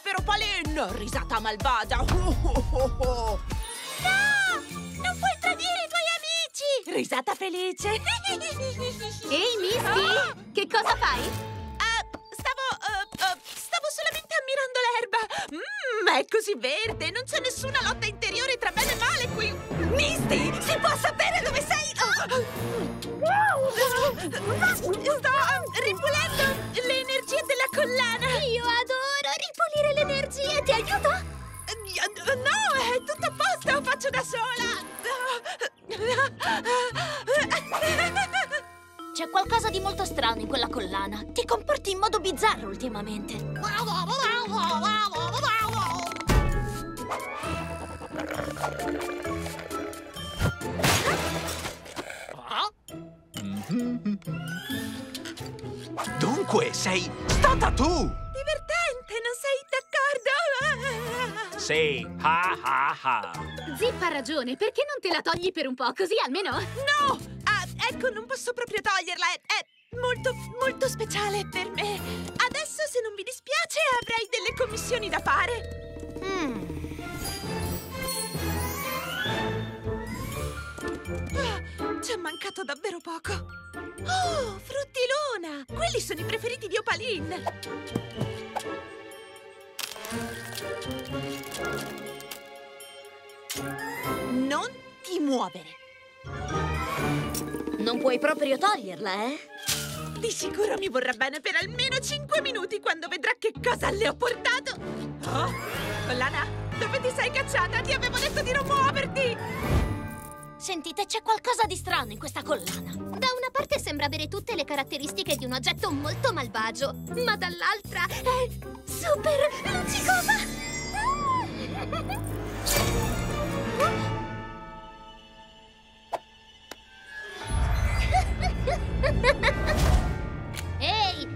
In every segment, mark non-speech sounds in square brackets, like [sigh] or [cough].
per Opalin! Risata malvagia! Oh, [laughs] oh, oh, oh. No! Non puoi tradire i tuoi amici! Risata felice! [laughs] Ehi, Misty! Che cosa fai? Eh, stavo... eh, eh, stavo solamente ammirando l'erba! Mmm, è così verde! Non c'è nessuna lotta interiore tra bene e male qui! Misty, si può sapere dove sei? Sto eh, C'è qualcosa di molto strano in quella collana. Ti comporti in modo bizzarro ultimamente. Dunque, sei stata tu! Divertente, Sì, ha ha ha. Zip ha ragione, perché non te la togli per un po', così almeno... No! Ah, ecco, non posso proprio toglierla. È, è molto, molto speciale per me. Adesso, se non vi dispiace, avrei delle commissioni da fare. Mm. Ah, ci è mancato davvero poco. Oh, fruttiluna! Quelli sono i preferiti di Opalin. Non ti muovere. Non puoi proprio toglierla, eh? Di sicuro mi vorrà bene per almeno 5 minuti quando vedrà che cosa le ho portato. Oh, collana, dove ti sei cacciata? Ti avevo detto di non muoverti. Sentite, c'è qualcosa di strano in questa collana. Da una parte sembra avere tutte le caratteristiche di un oggetto molto malvagio, ma dall'altra è super luccicosa!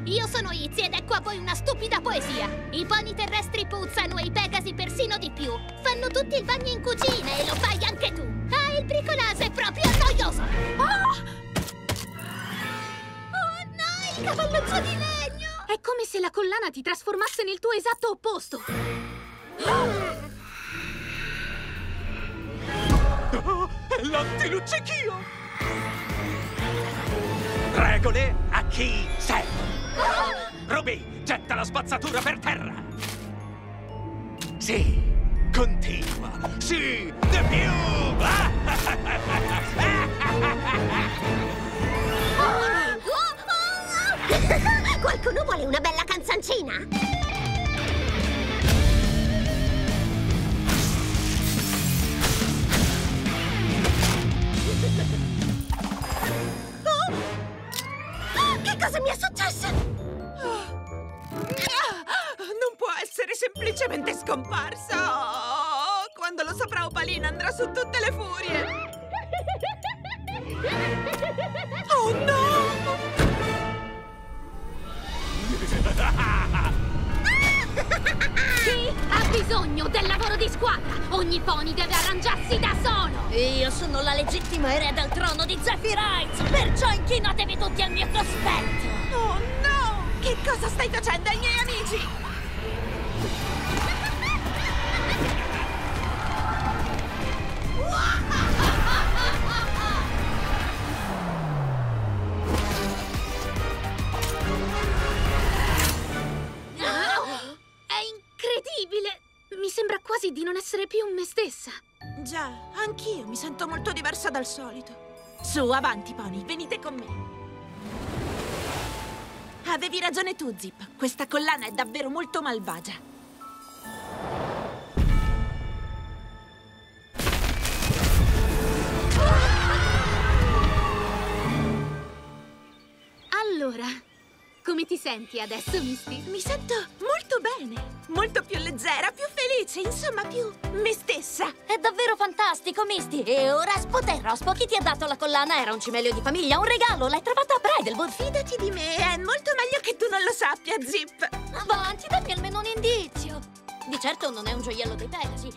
Io sono Izzy ed ecco a voi una stupida poesia. I pony terrestri puzzano e i pegasi persino di più. Fanno tutti il bagno in cucina e lo fai anche tu. Ah, il bricolaso è proprio noioso. Oh! Oh no, il cavalluccio di legno! È come se la collana ti trasformasse nel tuo esatto opposto. Oh, è l'antiluccechio! Regole a chi servono. Ruby, getta la spazzatura per terra. Sì, continua. Sì, di più. [laughs] Qualcuno vuole una bella canzoncina? [laughs] Oh! Che cosa mi è successo? Non può essere semplicemente scomparsa. Oh, quando lo saprà Opalin andrà su tutte le furie. Oh no! Chi ha bisogno del lavoro di squadra? Ogni pony deve arrangiarsi da solo! Io sono la legittima erede al trono di Zephyr Heights, perciò inchinatevi tutti al mio cospetto! Oh no! Che cosa stai facendo ai miei amici? È incredibile! Mi sembra quasi di non essere più me stessa. Già, anch'io mi sento molto diversa dal solito. Su, avanti, Pony, venite con me. Avevi ragione tu, Zip. Questa collana è davvero molto malvagia. Allora, come ti senti adesso, Misty? Mi sento molto bene, molto più leggera, più felice, insomma più me stessa. È davvero fantastico, Misty! E ora Spot Rospo, chi ti ha dato la collana? Era un cimelio di famiglia, un regalo, l'hai trovata a Bridalwood! Fidati di me, è molto meglio che tu non lo sappia, Zip. Avanti, dammi almeno un indizio! Di certo non è un gioiello dei Pegasi,